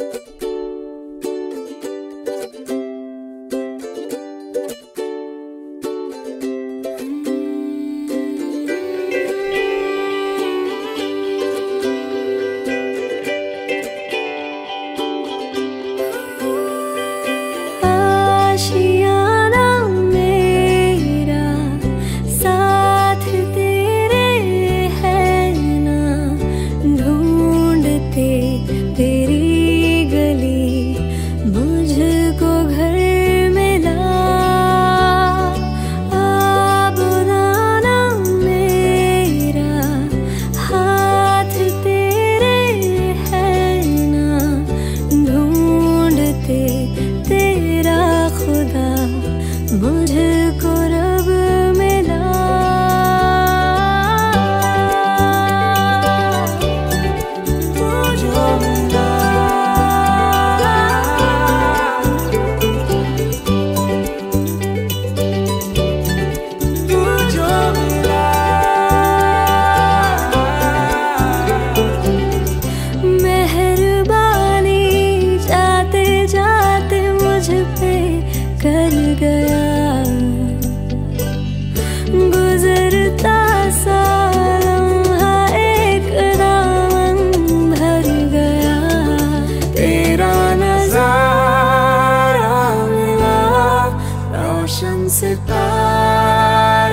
Música बुझ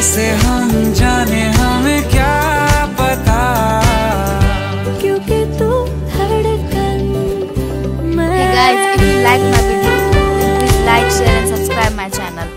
कैसे हम जाने हमें क्या पता? क्योंकि तू धड़कन मैं like my video please like share and subscribe my channel